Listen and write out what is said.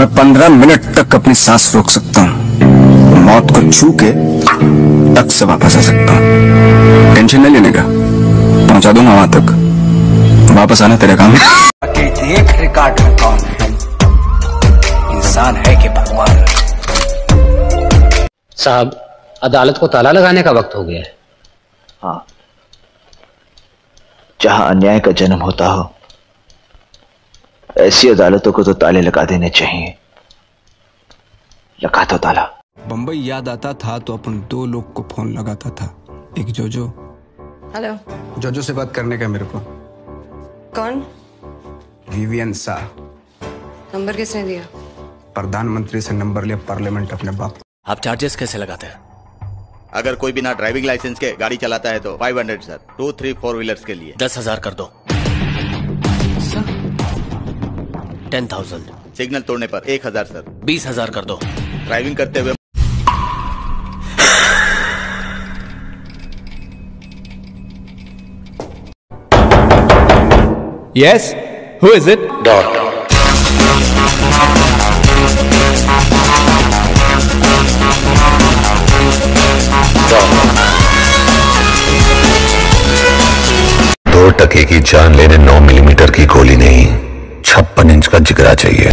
मैं पंद्रह मिनट तक अपनी सांस रोक सकता हूँ। मौत को छू के तक से वापस आ सकता हूँ। टेंशन नहीं लेने का। पहुँचा दूँगा वहाँ तक। वापस आना तेरा काम है। कि देख रिकॉर्ड में कौन है इंसान है कि भगवान साहब अदालत को ताला लगाने का वक्त हो गया है। हाँ। जहाँ अन्याय का जन्म होता हो ऐसी अदालतों को तो ताले लगा देने चाहिए। लगा दो ताला। बम्बई याद आता था तो अपन दो लोग को फ़ोन लगाता था। एक जोजो। हेलो। जोजो से बात करने का मेरे को। कौन? विवियन शाह नंबर किसने दिया? प्रधानमंत्री से नंबर लिया पार्लियामेंट अपने बाप। आप चार्जेस कैसे लगाते हैं? अगर कोई बिना ड्राइविंग लाइसेंस के गाड़ी चलाता है तो 500 sir two three four wheelers के लिए। दस हज़ार कर दो। Ten thousand. सिग्नल तोड़ने पर एक हज़ार सर। बीस हज़ार कर दो। ड्राइविंग करते हुए Yes? Who is it? दो टके की जान लेने नौ मिलीमीटर की गोली नहीं। छप्पन इंच का जिगरा चाहिए।